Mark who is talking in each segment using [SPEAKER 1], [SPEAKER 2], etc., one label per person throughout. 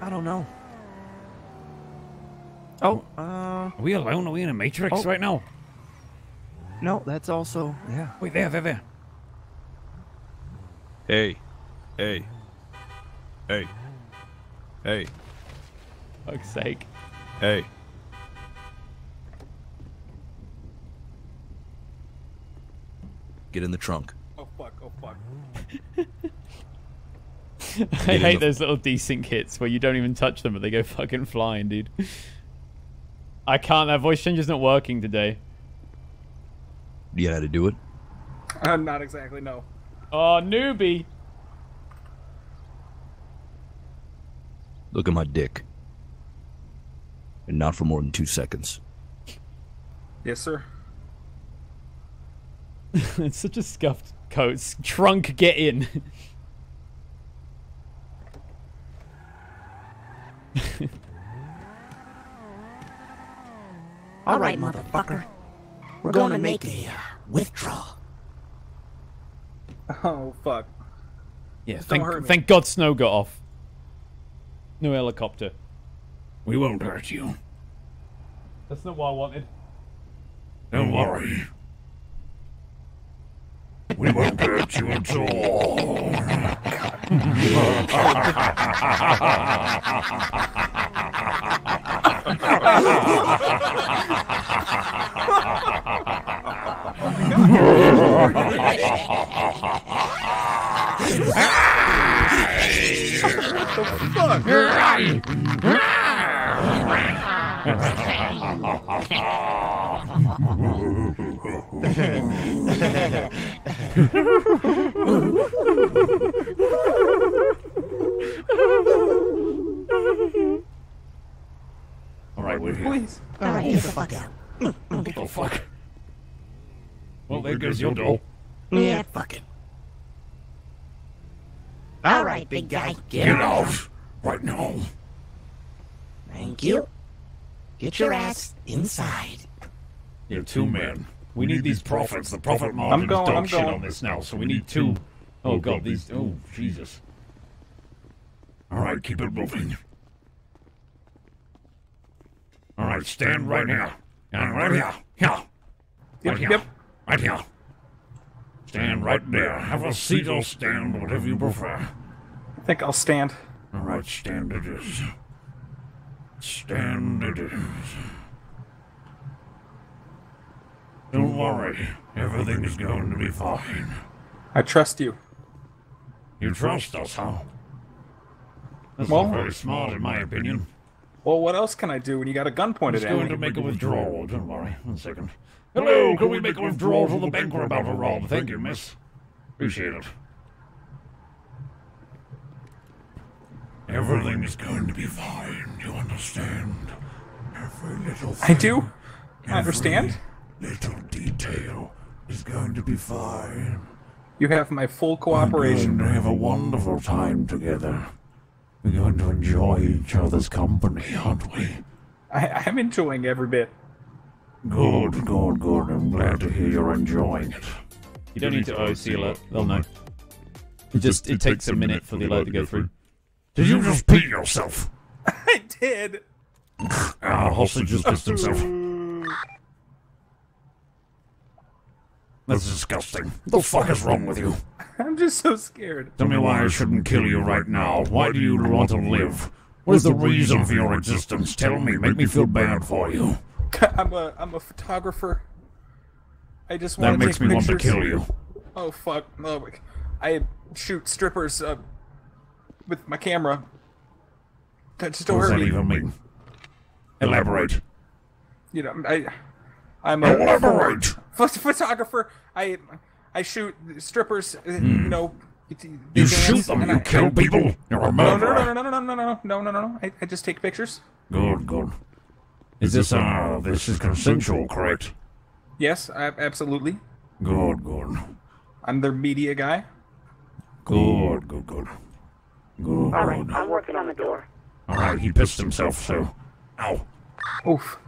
[SPEAKER 1] I don't know. Oh, uh,
[SPEAKER 2] Are we alone? Are we in a matrix
[SPEAKER 1] Oh.
[SPEAKER 2] right now?
[SPEAKER 1] no, that's also yeah.
[SPEAKER 2] Wait, there, there, there.
[SPEAKER 3] Hey, hey, hey, hey,
[SPEAKER 2] Fuck's sake.
[SPEAKER 3] hey. Get in the trunk.
[SPEAKER 4] Oh fuck! Oh fuck!
[SPEAKER 2] I hate
[SPEAKER 3] the-
[SPEAKER 2] those little desync hits where you don't even touch them, but they go fucking flying, dude. I can't. That voice change is not working today.
[SPEAKER 3] You know how to do it?
[SPEAKER 4] Uh, not exactly. No.
[SPEAKER 2] Oh, newbie.
[SPEAKER 3] Look at my dick. And not for more than two seconds.
[SPEAKER 4] Yes, sir.
[SPEAKER 2] it's such a scuffed coat. Trunk, get in.
[SPEAKER 5] All right, motherfucker. We're gonna make a uh, withdrawal.
[SPEAKER 4] Oh fuck!
[SPEAKER 2] Yeah, thank,
[SPEAKER 4] don't hurt me.
[SPEAKER 2] thank God Snow got off. No helicopter.
[SPEAKER 6] We won't hurt you.
[SPEAKER 2] That's not what I wanted.
[SPEAKER 6] Don't worry. We won't hurt you at all. what the fuck? right, we're here.
[SPEAKER 4] Please.
[SPEAKER 5] All right, get the fuck out.
[SPEAKER 6] Oh, fuck. Well, there goes your door.
[SPEAKER 5] Yeah, fuck it. All right, big guy, get
[SPEAKER 6] Get
[SPEAKER 5] out.
[SPEAKER 6] out right now.
[SPEAKER 5] Thank you. Get your ass inside.
[SPEAKER 6] You're two men. We need these prophets. The prophet mob
[SPEAKER 4] I'm
[SPEAKER 6] is
[SPEAKER 4] going,
[SPEAKER 6] dog
[SPEAKER 4] I'm
[SPEAKER 6] shit
[SPEAKER 4] going.
[SPEAKER 6] on this now, so we need two.
[SPEAKER 2] Oh, oh, God, these. Oh, Jesus.
[SPEAKER 6] All right, keep it moving. All right, stand right here. And right here. Here.
[SPEAKER 4] Yep.
[SPEAKER 6] Right here.
[SPEAKER 4] Yep.
[SPEAKER 6] Right here. Stand right there. Have a seat or stand, whatever you prefer.
[SPEAKER 4] I think I'll stand.
[SPEAKER 6] All right, stand it is. Stand it is. Don't worry. Everything is going to be fine.
[SPEAKER 4] I trust you.
[SPEAKER 6] You trust us, huh? That's
[SPEAKER 4] Well-
[SPEAKER 6] not very smart, in my opinion.
[SPEAKER 4] Well, what else can I do when you got a gun pointed
[SPEAKER 6] Just
[SPEAKER 4] at
[SPEAKER 6] going to make a withdrawal. Don't worry. One second. Hello, can we make a withdrawal from the bank we're about to rob? Thank you, miss. Appreciate it. Everything is going to be fine. You understand? Every little
[SPEAKER 4] I do. I understand.
[SPEAKER 6] Little detail is going to be fine.
[SPEAKER 4] You have my full cooperation.
[SPEAKER 6] We're going
[SPEAKER 4] cooperation.
[SPEAKER 6] to have a wonderful time together. We're going to enjoy each other's company, aren't we?
[SPEAKER 4] I, I'm enjoying every bit.
[SPEAKER 6] Good, good, good. I'm glad to hear you're enjoying it.
[SPEAKER 2] You don't need to OC alert. They'll know. It just it takes a minute for the alert to go through.
[SPEAKER 6] Did you just pee yourself?
[SPEAKER 4] I did.
[SPEAKER 6] Our hostage just pissed himself. That's disgusting. What the fuck is wrong with you?
[SPEAKER 4] I'm just so scared.
[SPEAKER 6] Tell me why I shouldn't kill you right now. Why do you want to live? What is the reason for your existence? Tell me. Make me feel bad for you.
[SPEAKER 4] I'm a I'm a photographer. I just want
[SPEAKER 6] That
[SPEAKER 4] to
[SPEAKER 6] makes
[SPEAKER 4] take
[SPEAKER 6] me want to kill you.
[SPEAKER 4] Oh fuck! Oh, I shoot strippers uh, with my camera. That just don't
[SPEAKER 6] What does that
[SPEAKER 4] me.
[SPEAKER 6] even mean? Elaborate.
[SPEAKER 4] You know, I I'm a
[SPEAKER 6] Elaborate.
[SPEAKER 4] ph- photographer. I I shoot strippers. uh, You know.
[SPEAKER 6] Hmm. You shoot them.
[SPEAKER 4] and
[SPEAKER 6] You
[SPEAKER 4] I-
[SPEAKER 6] kill people. You're a
[SPEAKER 4] No, no,
[SPEAKER 6] murderer.
[SPEAKER 4] no, no, no, no, no, no, no, no, no, no. I, I just take pictures.
[SPEAKER 6] Good, good. Is this uh this is consensual, correct?
[SPEAKER 4] Yes, I, absolutely.
[SPEAKER 6] Good, good.
[SPEAKER 4] I'm their media guy.
[SPEAKER 6] Good, good, good. Good,
[SPEAKER 7] All right,
[SPEAKER 6] good.
[SPEAKER 7] I'm working on the door.
[SPEAKER 6] Alright, he pissed himself, so. Ow.
[SPEAKER 4] Oof,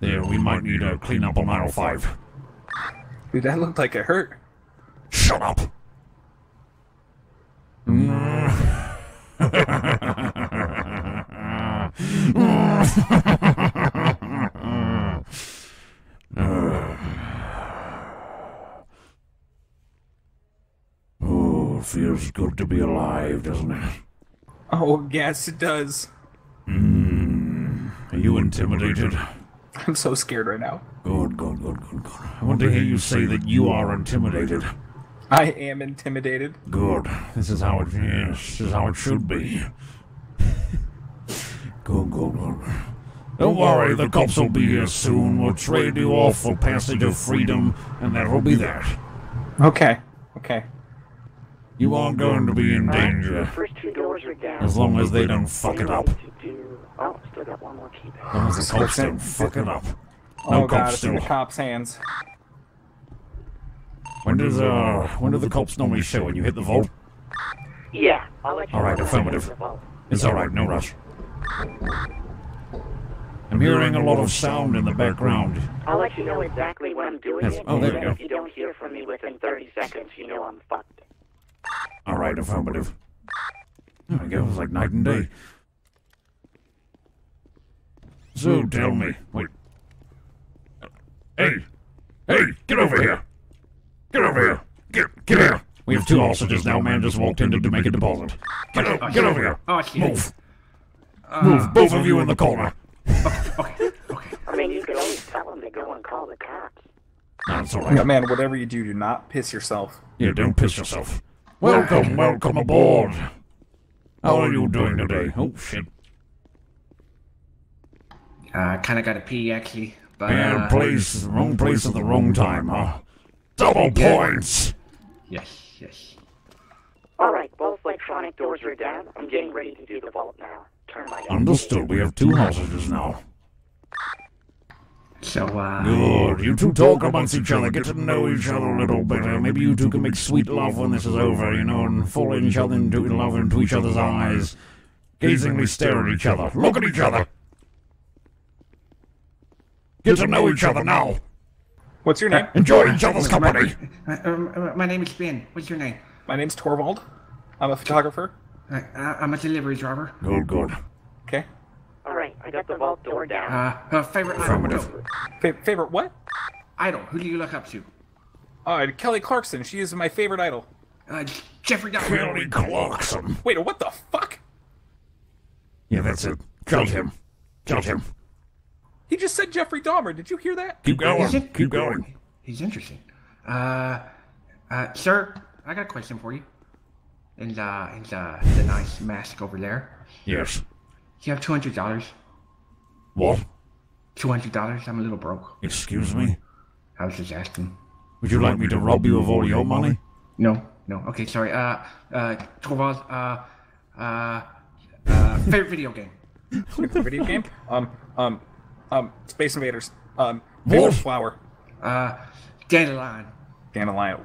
[SPEAKER 6] There, we might need to clean up on aisle five.
[SPEAKER 4] Dude, that looked like it hurt.
[SPEAKER 6] Shut up. Oh, feels good to be alive, doesn't it?
[SPEAKER 4] Oh, yes, it does. Hmm.
[SPEAKER 6] Are you intimidated?
[SPEAKER 4] I'm so scared right now.
[SPEAKER 6] Good, good, good, good, good. I want to hear you say that you are intimidated.
[SPEAKER 4] I am intimidated.
[SPEAKER 6] Good. This is how it yes, this is how it should be. good, good, good. Don't worry, the cops will be here soon. We'll trade you off for passage of freedom, and that will be that.
[SPEAKER 4] Okay. Okay.
[SPEAKER 6] You aren't going to be in danger
[SPEAKER 5] First two doors are down.
[SPEAKER 6] as long as they don't fuck it up.
[SPEAKER 5] To do- Oh, still got one more key
[SPEAKER 6] As long as the cops don't fuck it up.
[SPEAKER 4] oh
[SPEAKER 6] No
[SPEAKER 4] god,
[SPEAKER 6] cops
[SPEAKER 4] it's in the cops' hands.
[SPEAKER 6] When does uh when do the cops normally show when you hit the vault?
[SPEAKER 5] Yeah, I'll let you
[SPEAKER 6] All right,
[SPEAKER 5] know when
[SPEAKER 6] affirmative.
[SPEAKER 5] get the vault.
[SPEAKER 6] It's alright, no rush. I'm hearing a lot of sound in the background.
[SPEAKER 5] I'll let you know exactly when I'm doing
[SPEAKER 6] Yes,
[SPEAKER 5] it.
[SPEAKER 6] oh, there you go.
[SPEAKER 5] If you don't hear from me within 30 seconds, you know I'm fucked.
[SPEAKER 6] Alright, affirmative. There we go, it's like night and day. So tell me, wait. Hey! Hey, get over here! Get over here! Get get here! We have two hostages now, man just walked in to make a deposit. Get, o- get over here!
[SPEAKER 7] Oh, shit.
[SPEAKER 6] Move! Uh, Move, both of you in the corner!
[SPEAKER 7] Okay, okay.
[SPEAKER 5] I mean, you can always tell them to go and call the cops.
[SPEAKER 6] No, it's
[SPEAKER 4] Yeah, man, whatever you do, do not piss yourself.
[SPEAKER 6] Yeah, don't piss yourself. Welcome, welcome aboard! How are you doing today? Oh, shit.
[SPEAKER 7] Uh, kind of got to pee actually, but
[SPEAKER 6] Bad
[SPEAKER 7] uh,
[SPEAKER 6] place, wrong place at the wrong time, huh? Double points!
[SPEAKER 7] yes, yes.
[SPEAKER 5] All right, both electronic doors are down. I'm getting ready to do the vault now. Turn my
[SPEAKER 6] Understood, we have two hostages now.
[SPEAKER 7] So uh,
[SPEAKER 6] Good, you two talk amongst each other, get to know each other a little better. Maybe you two can make sweet love when this is over, you know, and fall in each other into love into each other's eyes. Gazingly stare at each other. Look at each other! Get to know each other now!
[SPEAKER 4] What's your name?
[SPEAKER 6] Enjoy each other's company!
[SPEAKER 7] uh, um, uh, my name is Ben. What's your name?
[SPEAKER 4] My name's Torvald. I'm a photographer.
[SPEAKER 7] Uh, uh, I'm a delivery driver.
[SPEAKER 6] Good, good.
[SPEAKER 4] Okay.
[SPEAKER 5] All right, I got the vault door down.
[SPEAKER 7] Uh, uh favorite.
[SPEAKER 6] Affirmative.
[SPEAKER 7] go.
[SPEAKER 4] Fa- favorite what?
[SPEAKER 7] Idol. Who do you look up to?
[SPEAKER 4] Uh, Kelly Clarkson. She is my favorite idol.
[SPEAKER 7] Uh, Jeffrey Dahmer.
[SPEAKER 6] Kelly Clarkson.
[SPEAKER 4] Wait, what the fuck?
[SPEAKER 6] Yeah, that's it. Killed him. Killed him.
[SPEAKER 4] He just said Jeffrey Dahmer. Did you hear that?
[SPEAKER 6] Keep going.
[SPEAKER 7] it?
[SPEAKER 6] Keep going.
[SPEAKER 7] He's interesting. Uh, uh, sir, I got a question for you. And uh, and uh, the nice mask over there.
[SPEAKER 6] Yes.
[SPEAKER 7] You have two hundred dollars.
[SPEAKER 6] What?
[SPEAKER 7] Two hundred dollars. I'm a little broke.
[SPEAKER 6] Excuse me?
[SPEAKER 7] I was just asking.
[SPEAKER 6] Would you like me to rob you of all your money?
[SPEAKER 7] No, no. Okay, sorry. Uh, uh, Torvald. Uh, uh, uh, favorite video game.
[SPEAKER 4] favorite Video game? Um, um, um, Space Invaders. Um,
[SPEAKER 6] What?
[SPEAKER 4] favorite flower.
[SPEAKER 7] Uh, Dandelion.
[SPEAKER 4] Dandelion.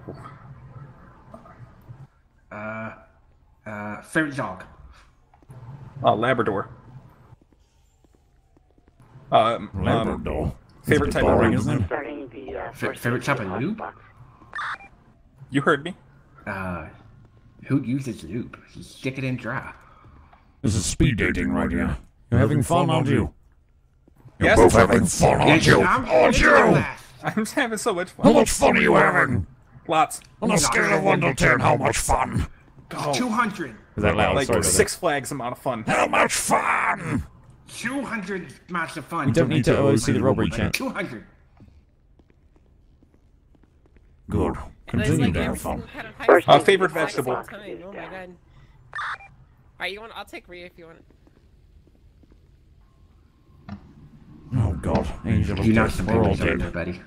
[SPEAKER 7] Uh, favorite dog.
[SPEAKER 4] Uh, Labrador. Um, um,
[SPEAKER 6] Labrador.
[SPEAKER 4] favorite type
[SPEAKER 6] bit
[SPEAKER 4] of
[SPEAKER 6] boring,
[SPEAKER 4] ring.
[SPEAKER 6] isn't it?
[SPEAKER 5] Starting the uh,
[SPEAKER 7] Fa-
[SPEAKER 5] first
[SPEAKER 7] favorite type of
[SPEAKER 5] box
[SPEAKER 7] lube?
[SPEAKER 5] box.
[SPEAKER 4] you heard me.
[SPEAKER 7] Uh, who uses lube? You stick it in dry.
[SPEAKER 6] This is speed dating right here. You're having fun, aren't you? You're
[SPEAKER 4] Yes.
[SPEAKER 6] both having fun, aren't you?
[SPEAKER 7] I'm
[SPEAKER 6] Aren't you?
[SPEAKER 4] I'm having so much fun.
[SPEAKER 6] How much fun are you having?
[SPEAKER 4] Lots.
[SPEAKER 6] On a scale of 1 to 10, how much fun?
[SPEAKER 7] Two hundred.
[SPEAKER 2] Is that loud?
[SPEAKER 4] Like
[SPEAKER 2] Sorry about that.
[SPEAKER 4] Six Flags amount of fun.
[SPEAKER 6] How much fun?
[SPEAKER 7] Two hundred amounts of fun.
[SPEAKER 2] You don't need to always see the robbery chant.
[SPEAKER 7] Two hundred.
[SPEAKER 6] Good. Continue
[SPEAKER 8] like
[SPEAKER 6] to have
[SPEAKER 8] every
[SPEAKER 6] fun.
[SPEAKER 8] kind of
[SPEAKER 5] First
[SPEAKER 4] Uh, favorite vegetable.
[SPEAKER 8] all the time. Oh my god. Alright, you want? I'll take Rhea if you want.
[SPEAKER 6] Oh, God. Angel of
[SPEAKER 7] You know
[SPEAKER 6] death.
[SPEAKER 7] some
[SPEAKER 6] We're all
[SPEAKER 7] papers
[SPEAKER 6] dead.
[SPEAKER 7] buddy.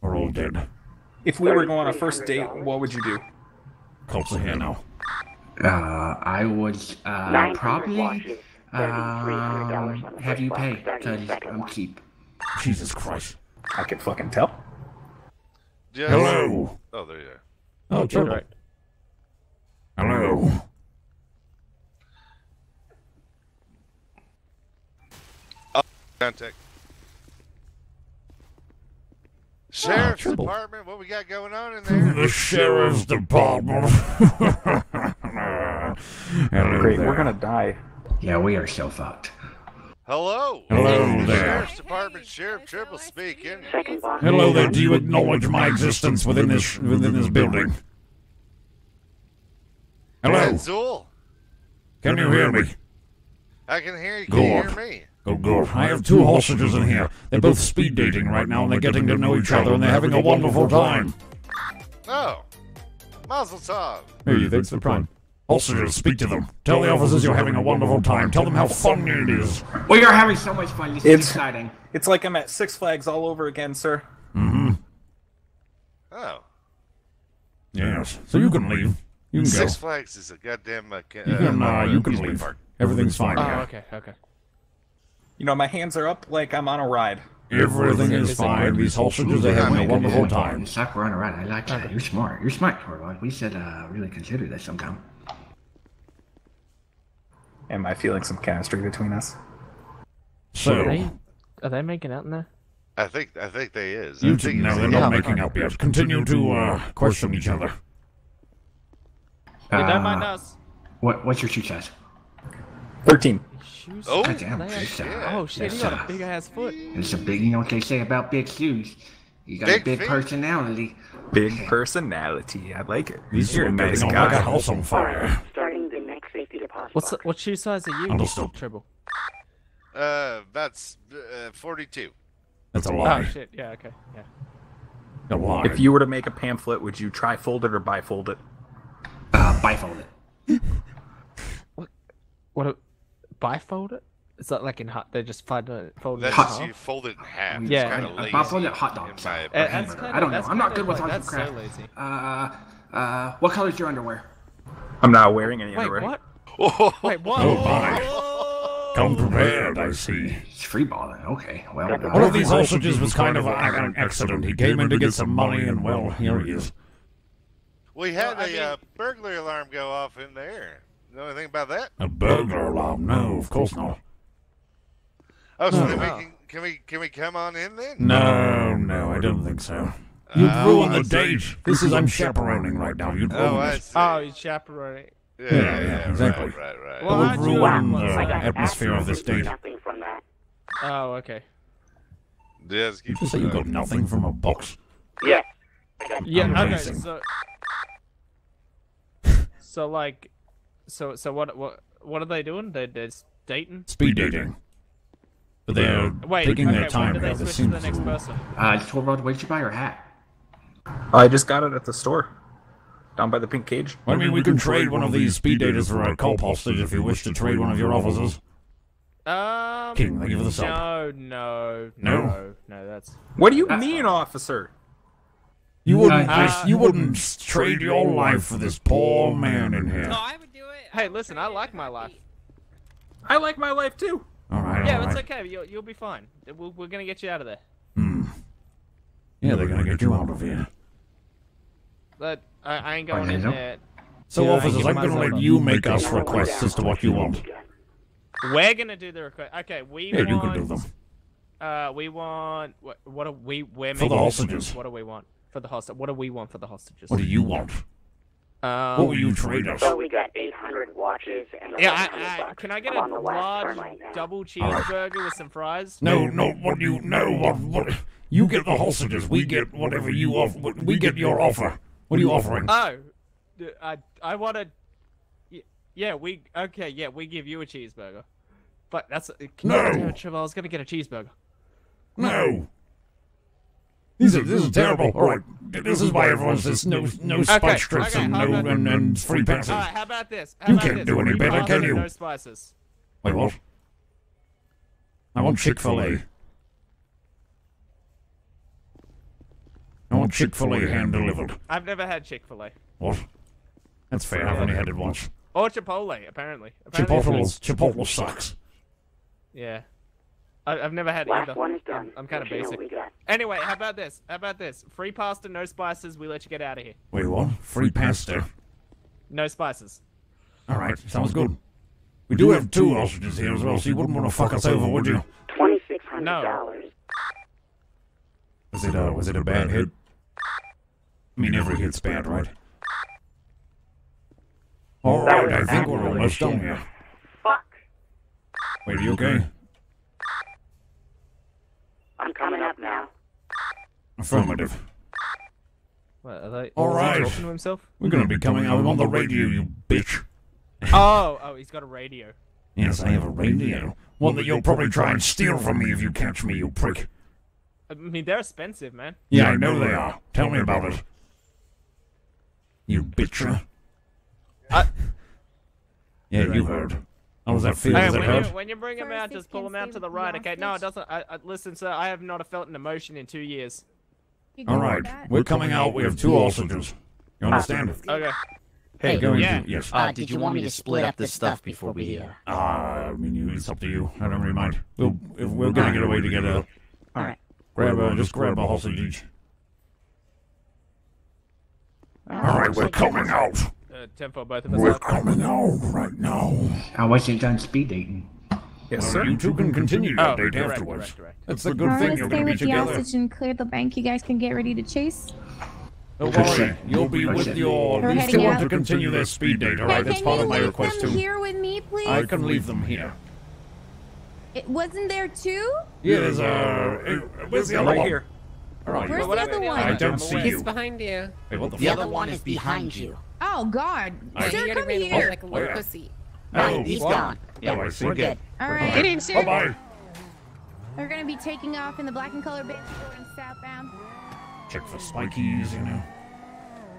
[SPEAKER 6] We're all dead.
[SPEAKER 4] If we were going on a first date, what would you do?
[SPEAKER 6] Cops are here now.
[SPEAKER 7] Uh, I would uh probably
[SPEAKER 5] washes, $3,300 on
[SPEAKER 7] um have you pay
[SPEAKER 5] starting the
[SPEAKER 7] because I'm
[SPEAKER 5] one.
[SPEAKER 7] cheap.
[SPEAKER 6] Jesus Christ.
[SPEAKER 4] I can fucking tell.
[SPEAKER 9] Yes.
[SPEAKER 6] Hello.
[SPEAKER 9] Oh, there you are.
[SPEAKER 6] Oh, Turtle.
[SPEAKER 2] Right.
[SPEAKER 6] Hello.
[SPEAKER 9] Contact. Ah, Sheriff's
[SPEAKER 6] Tribble.
[SPEAKER 9] Department, what we got going on in there?
[SPEAKER 6] The Sheriff's Department. Hello
[SPEAKER 4] Great,
[SPEAKER 6] there.
[SPEAKER 4] we're gonna die.
[SPEAKER 7] Yeah, we are so fucked.
[SPEAKER 9] Hello.
[SPEAKER 6] Hello there.
[SPEAKER 9] Sheriff's Department Sheriff Triple speaking.
[SPEAKER 5] Second boss.
[SPEAKER 6] Hello there. Do you acknowledge my existence within this within this building? Hello.
[SPEAKER 9] Zool.
[SPEAKER 6] Can you hear me?
[SPEAKER 9] I can hear you.
[SPEAKER 6] Go
[SPEAKER 9] Can you
[SPEAKER 6] on.
[SPEAKER 9] hear me?
[SPEAKER 6] Oh, good. I have two hostages in here. They're both speed dating right now, and they're getting to know each other, and they're having a wonderful time.
[SPEAKER 9] Oh. Mazel tov.
[SPEAKER 2] Hey, thanks for prime.
[SPEAKER 6] Hostages, speak to them. Tell the officers you're having a wonderful time. Tell them how fun it is.
[SPEAKER 7] We are having so much fun. This is
[SPEAKER 4] It's-
[SPEAKER 7] exciting.
[SPEAKER 4] It's like I'm at Six Flags all over again, sir.
[SPEAKER 6] Mm-hmm.
[SPEAKER 9] Oh.
[SPEAKER 6] Yes. So you can leave. You can go.
[SPEAKER 9] Six Flags is a goddamn. Uh, ca-
[SPEAKER 6] You can, uh, you can leave. Everything's fine
[SPEAKER 8] Oh,
[SPEAKER 6] here.
[SPEAKER 8] okay, okay.
[SPEAKER 4] You know, my hands are up like I'm on a ride.
[SPEAKER 6] Everything
[SPEAKER 8] Is
[SPEAKER 6] is fine. These hostages are having a wonderful
[SPEAKER 7] Yeah,
[SPEAKER 6] time.
[SPEAKER 7] Stop running around. I like that. You're smart. You're smart, Torvald. We should uh, really consider this sometime.
[SPEAKER 4] Am I feeling some chemistry between us?
[SPEAKER 8] Are
[SPEAKER 6] So,
[SPEAKER 8] they, are they making out in there?
[SPEAKER 9] I think I think they is.
[SPEAKER 6] you two,
[SPEAKER 9] think
[SPEAKER 6] no, they're
[SPEAKER 8] Yeah.
[SPEAKER 6] not making out yet. Continue to uh, question each other.
[SPEAKER 8] Hey, don't mind
[SPEAKER 7] Uh,
[SPEAKER 8] us.
[SPEAKER 7] What, what's your shoe size?
[SPEAKER 4] 13.
[SPEAKER 8] Shoes?
[SPEAKER 9] Oh,
[SPEAKER 7] God damn,
[SPEAKER 8] They
[SPEAKER 7] it's,
[SPEAKER 8] are-
[SPEAKER 7] uh,
[SPEAKER 8] oh shit, you
[SPEAKER 7] it's,
[SPEAKER 8] got a big ass foot.
[SPEAKER 7] It's a big, you know what they say about big shoes. You got
[SPEAKER 9] Big
[SPEAKER 7] a big
[SPEAKER 9] feet.
[SPEAKER 7] personality.
[SPEAKER 4] Big personality. I like it.
[SPEAKER 6] These
[SPEAKER 4] You're
[SPEAKER 6] are
[SPEAKER 4] a nice
[SPEAKER 6] getting on like a
[SPEAKER 4] guy.
[SPEAKER 6] house on fire.
[SPEAKER 5] Starting the next safety deposit
[SPEAKER 8] What's the,
[SPEAKER 5] box.
[SPEAKER 8] what shoe size are you?
[SPEAKER 6] Understood.
[SPEAKER 8] Triple.
[SPEAKER 9] Uh, that's uh, 42.
[SPEAKER 6] That's a
[SPEAKER 8] Oh shit, yeah, okay, yeah.
[SPEAKER 6] A lie.
[SPEAKER 4] If you were to make a pamphlet, would you trifold it or bifold it?
[SPEAKER 7] Uh, bifold it.
[SPEAKER 8] what? What? A, bifold it? Is that like in hot? They just fold it, fold it in
[SPEAKER 9] That's
[SPEAKER 7] Hot-
[SPEAKER 8] half?
[SPEAKER 9] you fold it in half.
[SPEAKER 8] Yeah.
[SPEAKER 9] It's kind
[SPEAKER 7] Uh,
[SPEAKER 9] of lazy.
[SPEAKER 7] bifold it, hot dog.
[SPEAKER 9] my
[SPEAKER 8] Uh, that's kinda,
[SPEAKER 7] I don't know.
[SPEAKER 8] that's
[SPEAKER 7] I'm not good with
[SPEAKER 8] like,
[SPEAKER 7] arts
[SPEAKER 8] That's
[SPEAKER 7] and
[SPEAKER 8] so lazy.
[SPEAKER 7] Uh, uh, what color's your underwear?
[SPEAKER 4] I'm not wearing any
[SPEAKER 8] Wait,
[SPEAKER 4] underwear.
[SPEAKER 8] what?
[SPEAKER 9] Oh,
[SPEAKER 8] Wait, what?
[SPEAKER 6] Oh, my. Come prepared, I see.
[SPEAKER 7] It's free balling. Okay, well. uh,
[SPEAKER 6] One of these hostages was kind of a- an accident. He came in to get some money, and well, here he is.
[SPEAKER 9] we had
[SPEAKER 8] Well, I
[SPEAKER 9] a
[SPEAKER 8] mean-
[SPEAKER 9] uh, burglary alarm go off in there. Know anything about that?
[SPEAKER 6] A burglar alarm? No, of course not.
[SPEAKER 9] Oh, so then we
[SPEAKER 8] Oh.
[SPEAKER 9] can, can we can we come on in then?
[SPEAKER 6] No, no, I don't think so. You'd
[SPEAKER 9] Oh,
[SPEAKER 6] ruin the date. This is I'm chaperoning right now. You'd
[SPEAKER 9] Oh,
[SPEAKER 6] ruin
[SPEAKER 9] I
[SPEAKER 6] it.
[SPEAKER 9] see.
[SPEAKER 8] Oh, he's chaperoning.
[SPEAKER 9] yeah,
[SPEAKER 6] yeah,
[SPEAKER 9] yeah, yeah,
[SPEAKER 6] exactly.
[SPEAKER 9] Right, right, right.
[SPEAKER 8] Well,
[SPEAKER 6] would
[SPEAKER 8] how'd
[SPEAKER 6] ruin the
[SPEAKER 8] what's
[SPEAKER 5] I
[SPEAKER 8] like-
[SPEAKER 5] got
[SPEAKER 6] atmosphere of this
[SPEAKER 5] absolutely
[SPEAKER 6] date.
[SPEAKER 5] nothing from that.
[SPEAKER 8] Oh, okay.
[SPEAKER 9] Yeah, let's keep
[SPEAKER 6] You say you got nothing from a box?
[SPEAKER 5] Yeah. I got
[SPEAKER 8] Yeah. Okay. So. So like, so so what what what are they doing? They they're dating.
[SPEAKER 6] Speed dating. But they're
[SPEAKER 8] Wait.
[SPEAKER 6] taking
[SPEAKER 8] okay.
[SPEAKER 6] their time
[SPEAKER 8] when do
[SPEAKER 6] here.
[SPEAKER 8] they switch to the next person?
[SPEAKER 7] Uh, Torvald, where'd you buy your hat?
[SPEAKER 4] I just got it at the store. Down by the pink cage.
[SPEAKER 6] I mean, we can trade one of these speed daters for a cop hostage if you wish to trade one of your officers.
[SPEAKER 8] Um.
[SPEAKER 6] King, thank you for the sub.
[SPEAKER 8] No, no,
[SPEAKER 6] No?
[SPEAKER 8] no, no. That's
[SPEAKER 4] What do you
[SPEAKER 7] That's
[SPEAKER 4] mean, officer?
[SPEAKER 6] You wouldn't,
[SPEAKER 8] Uh,
[SPEAKER 6] risk- you wouldn't trade your life for this poor man in here.
[SPEAKER 8] No, I would do it. Hey, listen, I like my life.
[SPEAKER 4] I like my life too.
[SPEAKER 6] All right.
[SPEAKER 8] Yeah,
[SPEAKER 6] all
[SPEAKER 8] it's okay. You'll you'll be fine. We're, we're gonna get you out of there.
[SPEAKER 6] Hmm. Yeah, they're gonna get you out of here.
[SPEAKER 8] But I, I ain't going
[SPEAKER 7] Okay,
[SPEAKER 8] in
[SPEAKER 7] no.
[SPEAKER 8] there.
[SPEAKER 6] So,
[SPEAKER 8] Yeah,
[SPEAKER 6] officers, I'm gonna let you make us requests as to what you want.
[SPEAKER 8] We're gonna do the request. Okay, we
[SPEAKER 6] Yeah,
[SPEAKER 8] want.
[SPEAKER 6] you can do them.
[SPEAKER 8] Uh, we want. What? What do we? We're
[SPEAKER 6] For the
[SPEAKER 8] making
[SPEAKER 6] hostages.
[SPEAKER 8] What do we want for the hostage? What do we want for the hostages?
[SPEAKER 6] What do you want?
[SPEAKER 8] Um,
[SPEAKER 6] What will you trade us?
[SPEAKER 5] So we got 800 watches and
[SPEAKER 8] yeah, I, I, can I get
[SPEAKER 5] I'm
[SPEAKER 8] a
[SPEAKER 5] on the last
[SPEAKER 8] large
[SPEAKER 5] turn right now.
[SPEAKER 8] double cheeseburger with some fries?
[SPEAKER 6] No, no, what do you, know? what, what, you get the hostages, we get whatever you offer, we get your offer. What are you offering?
[SPEAKER 8] Oh, I, want to. Yeah, we okay. Yeah, we give you a cheeseburger, but that's can
[SPEAKER 6] No.
[SPEAKER 8] You, damn it, Trevor, I was gonna get a cheeseburger.
[SPEAKER 6] No. These are, this is terrible. All right, this is why everyone says no, no spice
[SPEAKER 8] Okay,
[SPEAKER 6] strips
[SPEAKER 8] okay,
[SPEAKER 6] and no,
[SPEAKER 8] about-
[SPEAKER 6] and, and free passes.
[SPEAKER 8] All right, how about this? How
[SPEAKER 6] You
[SPEAKER 8] about
[SPEAKER 6] can't
[SPEAKER 8] this?
[SPEAKER 6] do any
[SPEAKER 8] Free
[SPEAKER 6] better,
[SPEAKER 8] pasta,
[SPEAKER 6] can you?
[SPEAKER 8] No spices.
[SPEAKER 6] Wait, what? I want Chick-fil-A. I want Chick-fil-A hand delivered.
[SPEAKER 8] I've never had Chick Fil A
[SPEAKER 6] What? That's fair. I've only had it once.
[SPEAKER 8] or Chipotle. Apparently, apparently it's
[SPEAKER 6] Chipotle, Chipotle sucks.
[SPEAKER 8] Yeah, I, I've never had
[SPEAKER 5] Last
[SPEAKER 8] either.
[SPEAKER 5] one is done.
[SPEAKER 8] I'm, I'm kind of
[SPEAKER 5] Let you know
[SPEAKER 8] basic.
[SPEAKER 5] we got.
[SPEAKER 8] Anyway, how about this? How about this? Free pasta, no spices. We let you get out of here.
[SPEAKER 6] Wait, what? Free pasta.
[SPEAKER 8] No spices.
[SPEAKER 6] All right, sounds good. We do have two hostages here as well, so you wouldn't want to fuck us over, would you?
[SPEAKER 5] $2,600.
[SPEAKER 6] Was it a was it a bad hit? I mean, every hit's bad, right? All right, I think we're almost done here.
[SPEAKER 5] Fuck.
[SPEAKER 6] Wait, are you okay?
[SPEAKER 5] I'm coming up now.
[SPEAKER 6] Affirmative.
[SPEAKER 8] What, are they,
[SPEAKER 6] All
[SPEAKER 8] is he talking to himself?
[SPEAKER 6] We're gonna be coming out on the radio, you bitch.
[SPEAKER 8] Oh, oh, he's got a radio.
[SPEAKER 6] Yes, I have a radio. One that you'll probably try and steal from me if you catch me, you prick.
[SPEAKER 8] I mean, they're expensive, man.
[SPEAKER 6] Yeah, I know they are. Tell me about it. You bitcher.
[SPEAKER 8] I-
[SPEAKER 6] Yeah, you heard. How does that feel?
[SPEAKER 8] Hey,
[SPEAKER 6] Does it
[SPEAKER 8] when, you, when you bring him out, just pull
[SPEAKER 10] can
[SPEAKER 8] him out to the right, okay? No, it doesn't. I, I, listen, sir, I have not felt an emotion in two years.
[SPEAKER 10] All right,
[SPEAKER 6] All
[SPEAKER 10] good with
[SPEAKER 6] right,
[SPEAKER 10] that?
[SPEAKER 6] we're coming out. We have two hostages. You understand?
[SPEAKER 8] Okay.
[SPEAKER 6] Hey,
[SPEAKER 5] Hey,
[SPEAKER 6] going
[SPEAKER 8] yeah.
[SPEAKER 6] to yes.
[SPEAKER 5] Uh, did you want me to split up the stuff before we, uh...
[SPEAKER 6] Ah, I mean, you, it's up to you. I don't really mind. We'll, if we're gonna get away together.
[SPEAKER 5] Alright.
[SPEAKER 6] Grab a, just grab a hostage each. All right, we're coming out.
[SPEAKER 8] Uh, tempo, both of us.
[SPEAKER 6] We're
[SPEAKER 8] up.
[SPEAKER 6] coming out right now.
[SPEAKER 7] I wasn't done speed dating.
[SPEAKER 4] Yes, sir.
[SPEAKER 6] You two can continue
[SPEAKER 8] Oh,
[SPEAKER 6] that date
[SPEAKER 8] direct,
[SPEAKER 6] afterwards.
[SPEAKER 8] direct, direct.
[SPEAKER 6] That's the good
[SPEAKER 10] Alright,
[SPEAKER 6] thing.
[SPEAKER 10] let's
[SPEAKER 6] You're
[SPEAKER 10] stay
[SPEAKER 6] gonna be
[SPEAKER 10] with the
[SPEAKER 6] together.
[SPEAKER 10] hostage and clear the bank. You guys can get ready to chase.
[SPEAKER 6] Don't worry. You'll be with your.
[SPEAKER 10] We're
[SPEAKER 6] These
[SPEAKER 10] heading
[SPEAKER 6] want
[SPEAKER 10] out.
[SPEAKER 6] to continue their speed date. All right,
[SPEAKER 10] hey,
[SPEAKER 6] that's
[SPEAKER 10] can
[SPEAKER 6] part
[SPEAKER 10] you
[SPEAKER 6] of my
[SPEAKER 10] leave
[SPEAKER 6] request
[SPEAKER 10] them
[SPEAKER 6] too.
[SPEAKER 10] here with me, please?
[SPEAKER 6] I can leave them here.
[SPEAKER 10] It wasn't there too.
[SPEAKER 6] Yeah, there's a. hey, Where's the
[SPEAKER 4] I'm
[SPEAKER 6] other
[SPEAKER 4] right here.
[SPEAKER 6] All right.
[SPEAKER 10] Where's the other one?
[SPEAKER 6] I don't
[SPEAKER 8] away.
[SPEAKER 6] see you.
[SPEAKER 11] behind you.
[SPEAKER 6] Hey, what the
[SPEAKER 5] The other one is behind you.
[SPEAKER 10] Oh God,
[SPEAKER 6] I-
[SPEAKER 10] sir, come
[SPEAKER 11] ran
[SPEAKER 10] here.
[SPEAKER 11] like a little
[SPEAKER 6] Where?
[SPEAKER 11] pussy.
[SPEAKER 6] Oh,
[SPEAKER 5] He's
[SPEAKER 8] what?
[SPEAKER 5] gone. Yeah,
[SPEAKER 6] Oh, I see.
[SPEAKER 5] we're good.
[SPEAKER 10] All right,
[SPEAKER 11] Get in,
[SPEAKER 6] Bye
[SPEAKER 11] sir.
[SPEAKER 6] bye.
[SPEAKER 10] we're gonna be taking off in the black and color band going southbound.
[SPEAKER 6] Check for spikies, you know.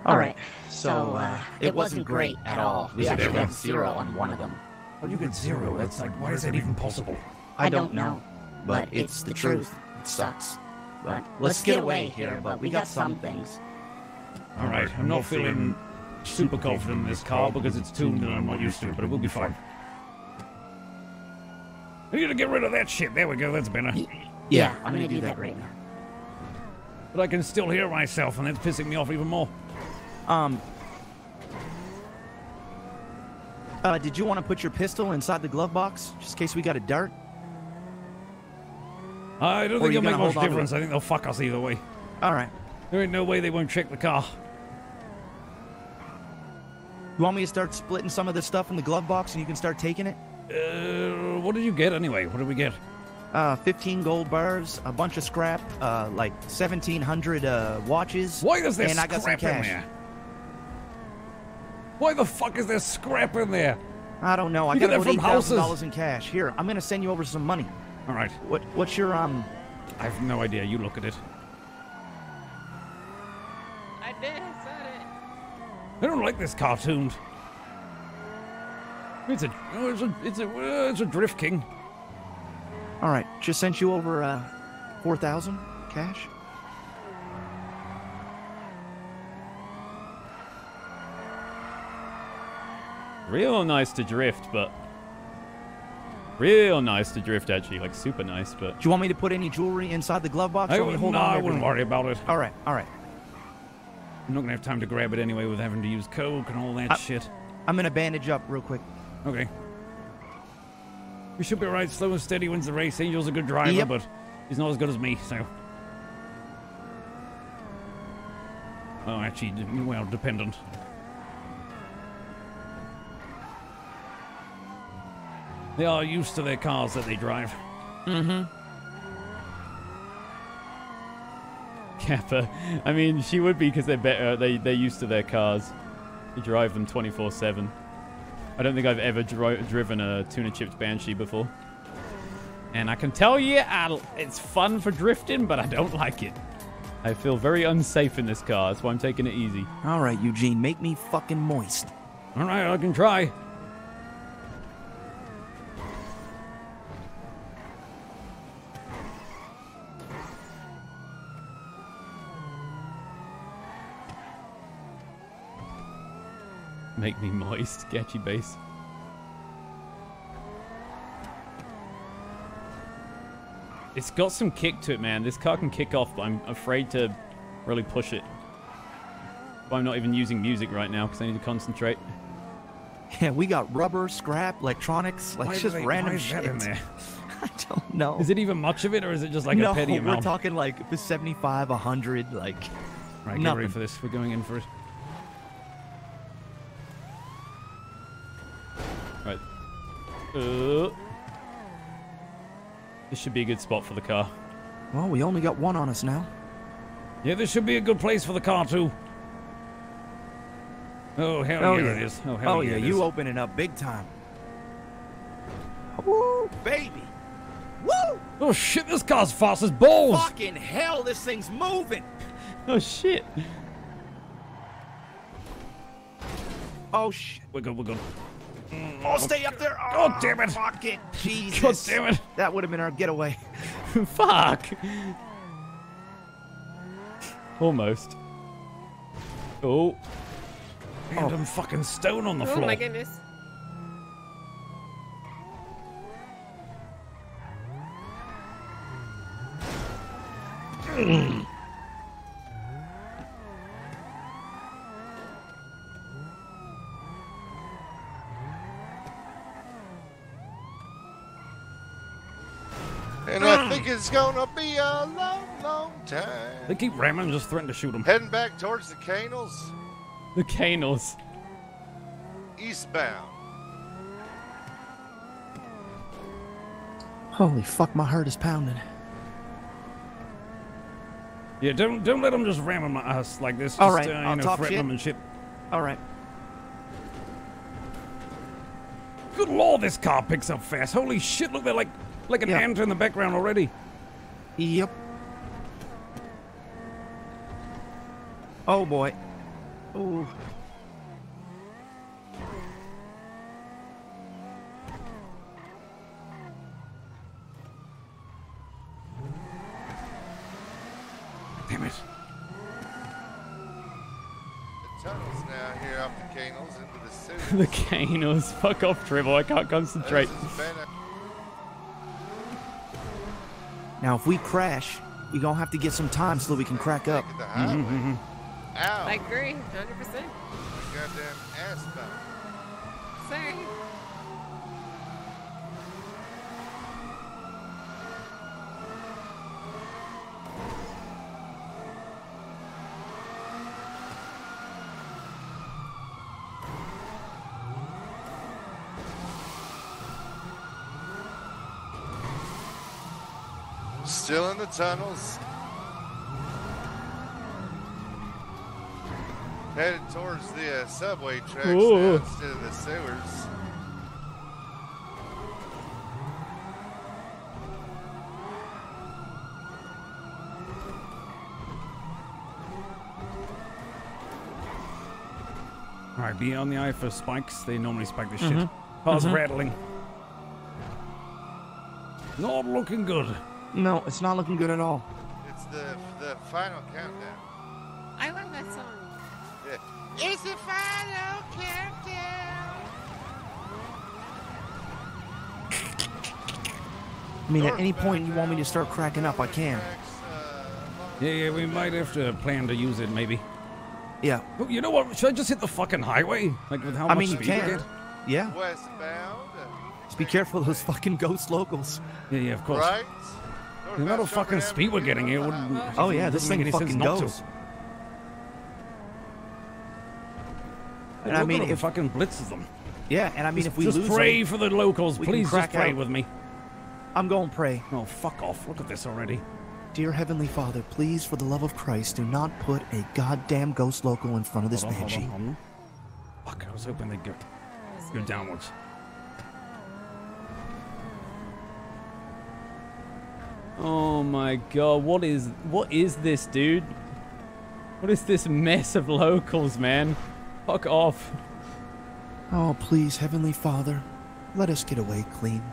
[SPEAKER 5] All right. So, uh, it wasn't great at all. We actually got zero on one of them.
[SPEAKER 6] Oh, you get zero. That's like, why is that even possible?
[SPEAKER 5] I don't know, but it's the truth. It sucks. But let's get away here, but we got some things.
[SPEAKER 6] All right, I'm not feeling super confident in this car because it's tuned and I'm not used to it, but it will be fine. I need to get rid of that shit. There we go. That's better.
[SPEAKER 5] Yeah, I'm gonna do that right now.
[SPEAKER 6] But I can still hear myself, and that's pissing me off even more.
[SPEAKER 1] Um. Uh, did you want to put your pistol inside the glove box, just in case we got a dart?
[SPEAKER 6] I don't
[SPEAKER 1] Or
[SPEAKER 6] think it'll make much
[SPEAKER 1] to
[SPEAKER 6] difference. I think they'll fuck us either way.
[SPEAKER 1] All right.
[SPEAKER 6] There ain't no way they won't check the car.
[SPEAKER 1] You want me to start splitting some of this stuff in the glove box, and you can start taking it?
[SPEAKER 6] Uh, what did you get anyway? What did we get?
[SPEAKER 1] Uh, 15 gold bars, a bunch of scrap, uh, like 1,700 uh, watches.
[SPEAKER 6] Why is there
[SPEAKER 1] and I got some
[SPEAKER 6] scrap in
[SPEAKER 1] cash.
[SPEAKER 6] there? Why the fuck is there scrap in there?
[SPEAKER 1] I don't know. I
[SPEAKER 6] You
[SPEAKER 1] got
[SPEAKER 6] get that
[SPEAKER 1] about
[SPEAKER 6] from
[SPEAKER 1] eight thousand
[SPEAKER 6] houses?
[SPEAKER 1] dollars in cash. Here, I'm gonna send you over some money.
[SPEAKER 6] All right,
[SPEAKER 1] What? What's your um?
[SPEAKER 6] I have no idea. You look at it.
[SPEAKER 11] I did, I said it.
[SPEAKER 6] I don't like this cartoon. It's a, oh, it's a, it's a, uh, it's a Drift King.
[SPEAKER 1] All right, just sent you over uh, four thousand cash.
[SPEAKER 2] Real nice to drift, but real nice to drift actually, like super nice. But
[SPEAKER 1] Do you want me to put any jewelry inside the glove box?
[SPEAKER 6] I,
[SPEAKER 1] or oh, want me to
[SPEAKER 6] would,
[SPEAKER 1] hold
[SPEAKER 6] no,
[SPEAKER 1] on to
[SPEAKER 6] I wouldn't
[SPEAKER 1] everything?
[SPEAKER 6] worry about it.
[SPEAKER 1] All right, all right.
[SPEAKER 6] I'm not gonna have time to grab it anyway with having to use coke and all that
[SPEAKER 1] I-
[SPEAKER 6] shit.
[SPEAKER 1] I'm gonna bandage up real quick.
[SPEAKER 6] Okay. We should be right. Slow and steady wins the race. Angel's a good driver,
[SPEAKER 1] Yep.
[SPEAKER 6] but he's not as good as me, so. Oh, actually, well, dependent. They are used to their cars that they drive.
[SPEAKER 1] Mm-hmm.
[SPEAKER 2] Kappa, I mean, she would be because they're better. They they're used to their cars. They drive them 24/7. I don't think I've ever dri- driven a tuner chipped Banshee before. And I can tell you, I'll, it's fun for drifting, but I don't like it. I feel very unsafe in this car. That's why I'm taking it easy.
[SPEAKER 1] All right, Eugene, make me fucking moist.
[SPEAKER 6] All right, I can try.
[SPEAKER 2] Make me moist, sketchy base. It's got some kick to it, man. This car can kick off, but I'm afraid to really push it. But I'm not even using music right now because I need to concentrate.
[SPEAKER 1] Yeah, we got rubber, scrap, electronics, like
[SPEAKER 6] Why
[SPEAKER 1] just
[SPEAKER 6] they-
[SPEAKER 1] random shit.
[SPEAKER 6] in there?
[SPEAKER 1] I don't know.
[SPEAKER 2] Is it even much of it, or is it just like
[SPEAKER 1] no,
[SPEAKER 2] a petty
[SPEAKER 1] we're talking like 75, 100, like
[SPEAKER 6] Right, get
[SPEAKER 1] nothing.
[SPEAKER 6] ready for this. We're going in for it.
[SPEAKER 2] Uh, This should be a good spot for the car.
[SPEAKER 1] Well, we only got one on us now.
[SPEAKER 6] Yeah, this should be a good place for the car too. Oh hell
[SPEAKER 1] Oh,
[SPEAKER 6] yeah,
[SPEAKER 1] yeah.
[SPEAKER 6] it is. Oh hell
[SPEAKER 1] Oh,
[SPEAKER 6] yeah,
[SPEAKER 1] yeah,
[SPEAKER 6] it
[SPEAKER 1] you opening up big time. Woo, baby. Woo!
[SPEAKER 6] Oh shit, this car's fast as balls.
[SPEAKER 1] Fucking hell, this thing's moving.
[SPEAKER 2] Oh shit.
[SPEAKER 1] Oh, shit.
[SPEAKER 6] We're good. We're good.
[SPEAKER 1] Oh, stay up there.
[SPEAKER 6] God damn it.
[SPEAKER 1] Ah, fuck it. Jesus.
[SPEAKER 6] God damn it.
[SPEAKER 1] That would have been our getaway.
[SPEAKER 2] Fuck. Almost. Oh.
[SPEAKER 6] Random oh. fucking stone on the
[SPEAKER 11] Oh
[SPEAKER 6] floor.
[SPEAKER 11] Oh my goodness.
[SPEAKER 9] And I think it's gonna be a long, long time.
[SPEAKER 6] They keep ramming and just threaten to shoot him.
[SPEAKER 9] Heading back towards the canals,
[SPEAKER 2] The canals.
[SPEAKER 9] eastbound.
[SPEAKER 1] Holy fuck, my heart is pounding.
[SPEAKER 6] Yeah, don't don't let them just ram on my ass like this. Just,
[SPEAKER 1] All right,
[SPEAKER 6] uh, you
[SPEAKER 1] I'll
[SPEAKER 6] know,
[SPEAKER 1] talk
[SPEAKER 6] threaten
[SPEAKER 1] shit.
[SPEAKER 6] them and shit.
[SPEAKER 1] All right.
[SPEAKER 6] Good lord, this car picks up fast. Holy shit, look, they're like like an
[SPEAKER 1] Yeah.
[SPEAKER 6] ant in the background already.
[SPEAKER 1] Yep. Oh boy. Ooh.
[SPEAKER 6] Damn it.
[SPEAKER 9] The tunnels now here off the canals into the sewers.
[SPEAKER 2] the canals. Fuck off, Trevor. I can't concentrate.
[SPEAKER 9] This has been a-
[SPEAKER 1] Now, if we crash, we gonna have to get some time so that we can crack up.
[SPEAKER 9] the highway.
[SPEAKER 6] Mm-hmm,
[SPEAKER 9] Ow!
[SPEAKER 11] I agree, 100%.
[SPEAKER 9] Goddamn asphalt.
[SPEAKER 11] Sorry.
[SPEAKER 9] Still in the tunnels. Headed towards the uh, subway tracks
[SPEAKER 2] Ooh.
[SPEAKER 9] now instead of the sewers.
[SPEAKER 6] All right, be on the eye for spikes. They normally spike this
[SPEAKER 1] Mhm.
[SPEAKER 6] shit. Car's
[SPEAKER 1] Mhm.
[SPEAKER 6] rattling. Not looking good.
[SPEAKER 1] No, it's not looking good at all.
[SPEAKER 9] It's the the final countdown.
[SPEAKER 11] I love that song.
[SPEAKER 9] Yeah. It's the final countdown.
[SPEAKER 1] I mean, at any point you want me to start cracking up, I can.
[SPEAKER 6] Uh, yeah, yeah, we might have to plan to use it maybe.
[SPEAKER 1] Yeah.
[SPEAKER 6] Oh, you know what? Should I just hit the fucking highway? Like with how
[SPEAKER 1] I
[SPEAKER 6] much
[SPEAKER 1] mean, you
[SPEAKER 6] speed we
[SPEAKER 1] can.
[SPEAKER 6] get?
[SPEAKER 1] Yeah.
[SPEAKER 9] Westbound.
[SPEAKER 1] Uh, just be careful of those fucking ghost locals.
[SPEAKER 6] Yeah, yeah, of course.
[SPEAKER 9] Right?
[SPEAKER 6] The amount of fucking speed we're getting here wouldn't.
[SPEAKER 1] Oh yeah, this thing fucking
[SPEAKER 6] to.
[SPEAKER 1] goes.
[SPEAKER 6] And
[SPEAKER 1] I mean,
[SPEAKER 6] if
[SPEAKER 1] if
[SPEAKER 6] fucking blitzes them.
[SPEAKER 1] yeah, and I mean,
[SPEAKER 6] Just-
[SPEAKER 1] if we
[SPEAKER 6] just
[SPEAKER 1] lose
[SPEAKER 6] pray
[SPEAKER 1] them,
[SPEAKER 6] for the locals, please. Just pray
[SPEAKER 1] out.
[SPEAKER 6] with me.
[SPEAKER 1] I'm going to pray.
[SPEAKER 6] Oh, fuck off! Look at this already.
[SPEAKER 1] Dear Heavenly Father, please, for the love of Christ, do not put a goddamn ghost local in front of this
[SPEAKER 6] Hold on, hold on,
[SPEAKER 1] banshee.
[SPEAKER 6] hold on. Fuck! I was hoping they'd go go downwards.
[SPEAKER 2] Oh my god, what is what is this, dude? What is this mess of locals, man? Fuck off.
[SPEAKER 1] Oh, please, Heavenly Father, let us get away clean.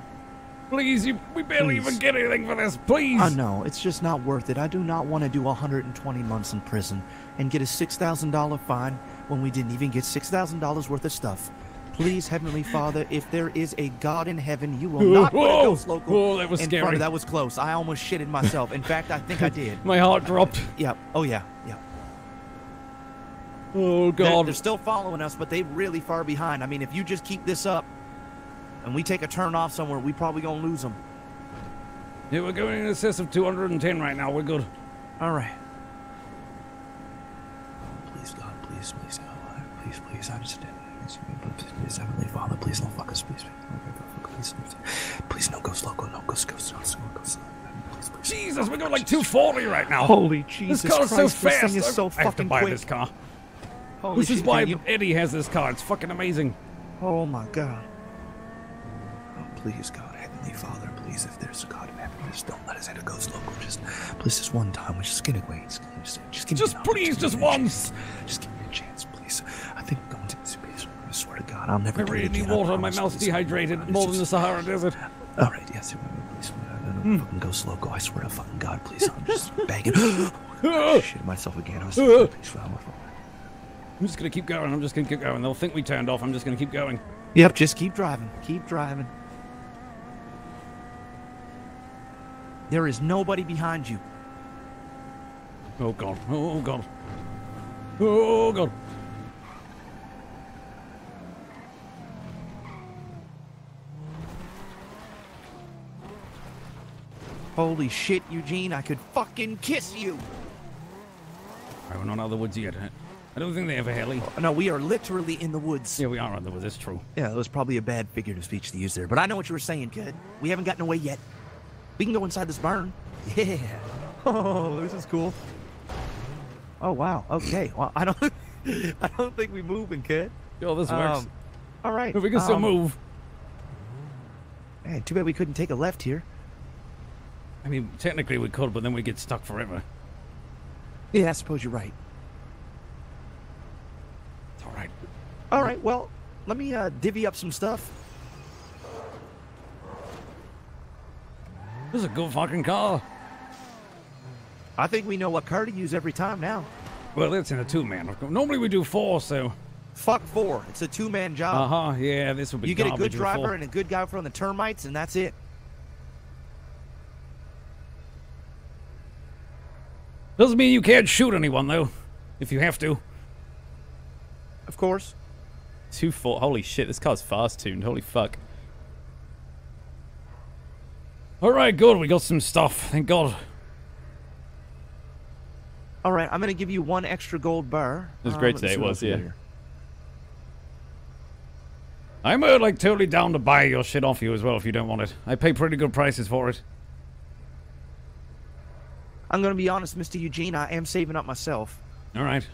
[SPEAKER 6] Please, you, we barely even get anything for this. Please.
[SPEAKER 1] I know, it's just not worth it. I do not want to do 120 months in prison and get a $6,000 fine when we didn't even get $6,000 worth of stuff. Please, Heavenly Father, if there is a God in heaven, you will not put a ghost local
[SPEAKER 6] Whoa, that was
[SPEAKER 1] in
[SPEAKER 6] scary.
[SPEAKER 1] front of that was close. I almost shitted myself. In fact, I think I did.
[SPEAKER 2] My heart dropped.
[SPEAKER 1] Yeah. Oh yeah. Yeah.
[SPEAKER 2] Oh
[SPEAKER 1] They're,
[SPEAKER 2] god.
[SPEAKER 1] they're still following us, but they're really far behind. I mean, if you just keep this up and we take a turn off somewhere, we probably gonna lose them.
[SPEAKER 6] Yeah, we're going in excess of 210 right now. We're good.
[SPEAKER 1] All right. Please, God, please, please, God. please, please. I just please, please, Heavenly Father, please don't fuck us, please, please, please, please, no ghost loco, no ghost, ghost, ghost, no ghost. Please, please.
[SPEAKER 6] Jesus, we're going like 240 right now.
[SPEAKER 1] Holy Jesus
[SPEAKER 6] This car is so
[SPEAKER 1] Christ, this
[SPEAKER 6] fast.
[SPEAKER 1] thing is so
[SPEAKER 6] I have to
[SPEAKER 1] fucking
[SPEAKER 6] buy
[SPEAKER 1] quick.
[SPEAKER 6] this car.
[SPEAKER 1] Holy
[SPEAKER 6] this is why
[SPEAKER 1] you-
[SPEAKER 6] Eddie has this car. It's fucking amazing.
[SPEAKER 1] Oh my God. Oh, please, God, Heavenly Father, please, if there's a God in heaven, just don't let us hit a ghost local. Just, please, just one time. We're just get away. Just, just, just
[SPEAKER 6] Just please, just
[SPEAKER 1] a
[SPEAKER 6] once.
[SPEAKER 1] chance. Just give me a chance, please. I think I'm going to this place. I swear to God, I'll never
[SPEAKER 6] I
[SPEAKER 1] do
[SPEAKER 6] really
[SPEAKER 1] it
[SPEAKER 6] need water. My mouth's dehydrated more than the Sahara Desert.
[SPEAKER 1] All right, yes, please. Don't hmm. fucking ghost loco. I swear to fucking God, please. I'm just begging. Shit myself again. I was please, Father.
[SPEAKER 6] I'm just gonna keep going. I'm just gonna keep going. They'll think we turned off. I'm just gonna keep going.
[SPEAKER 1] Yep, just keep driving. Keep driving. There is nobody behind you.
[SPEAKER 6] Oh god. Oh god. Oh god.
[SPEAKER 1] Holy shit, Eugene, I could fucking kiss you.
[SPEAKER 6] Right, we're not out of the woods yet. I don't think they have a heli.
[SPEAKER 1] No, we are literally in the woods.
[SPEAKER 6] Yeah, we are out of the woods. That's true.
[SPEAKER 1] Yeah, that was probably a bad figure of speech to use there, but I know what you were saying, kid. We haven't gotten away yet. We can go inside this barn. Yeah. Oh, this is cool. Oh wow. Okay. Well, I don't. I don't think we're moving, kid.
[SPEAKER 6] Yo, this works.
[SPEAKER 1] Um, all right.
[SPEAKER 6] If we can still
[SPEAKER 1] um,
[SPEAKER 6] move.
[SPEAKER 1] Man, too bad we couldn't take a left here.
[SPEAKER 6] I mean, technically we could, but then we get stuck forever.
[SPEAKER 1] Yeah, I suppose you're right.
[SPEAKER 6] It's all right.
[SPEAKER 1] All right. Well, let me uh, divvy up some stuff.
[SPEAKER 6] This is a good fucking car.
[SPEAKER 1] I think we know what car to use every time now.
[SPEAKER 6] Well, it's in a two-man. Normally we do four, so.
[SPEAKER 1] Fuck four. It's a two-man job.
[SPEAKER 6] Uh huh. Yeah, this would be.
[SPEAKER 1] you get a good driver and a good guy from the termites, and that's it.
[SPEAKER 6] Doesn't mean you can't shoot anyone though, if you have to.
[SPEAKER 1] Of course.
[SPEAKER 2] Two four. Holy shit, this car's fast tuned. Holy fuck.
[SPEAKER 6] All right, good. We got some stuff. Thank God.
[SPEAKER 1] All right, I'm gonna give you one extra gold bar.
[SPEAKER 2] It was
[SPEAKER 1] Um,
[SPEAKER 2] great
[SPEAKER 1] let me
[SPEAKER 2] today,
[SPEAKER 1] see
[SPEAKER 2] it was,
[SPEAKER 1] else we got
[SPEAKER 2] yeah.
[SPEAKER 1] here.
[SPEAKER 6] I'm uh, like totally down to buy your shit off you as well if you don't want it. I pay pretty good prices for it.
[SPEAKER 1] I'm gonna be honest, Mr. Eugene. I am saving up myself.
[SPEAKER 6] All right.